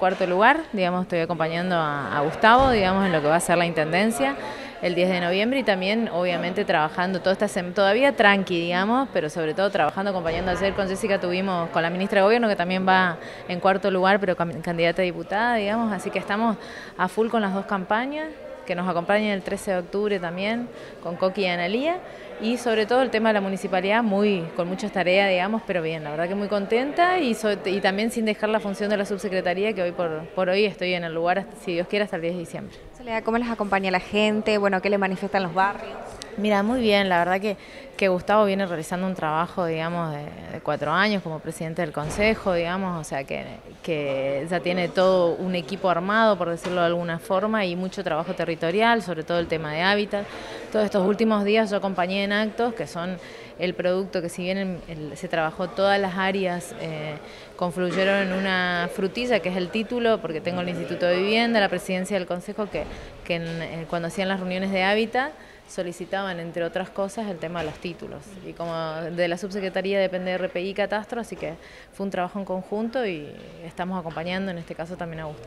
Cuarto lugar, digamos, estoy acompañando a, Gustavo, digamos, en lo que va a ser la intendencia el 10 de noviembre y también, obviamente, trabajando toda esta semana, todavía tranqui, digamos, pero sobre todo trabajando, acompañando. Ayer con Jessica, tuvimos con la ministra de Gobierno, que también va en cuarto lugar, pero candidata a diputada, digamos, así que estamos a full con las dos campañas que nos acompañen el 13 de octubre también con Coqui y Analía y sobre todo el tema de la municipalidad muy con muchas tareas digamos pero bien la verdad que muy contenta y, y también sin dejar la función de la subsecretaría que hoy por, por hoy estoy en el lugar si Dios quiere hasta el 10 de diciembre. ¿cómo les acompaña la gente? Bueno, ¿qué le manifiestan los barrios? Mira, muy bien, la verdad que, Gustavo viene realizando un trabajo, digamos, de, cuatro años como presidente del Consejo, digamos, o sea que, ya tiene todo un equipo armado, por decirlo de alguna forma, y mucho trabajo territorial, sobre todo el tema de hábitat. Todos estos últimos días yo acompañé en actos que son el producto que si bien se trabajó todas las áreas, eh, confluyeron en una frutilla que es el título, porque tengo el Instituto de Vivienda, la presidencia del Consejo, que, que eh, cuando hacían las reuniones de hábitat, solicitaban, entre otras cosas, el tema de los títulos. Y como de la subsecretaría depende de RPI Catastro, así que fue un trabajo en conjunto y estamos acompañando, en este caso también a Gustavo.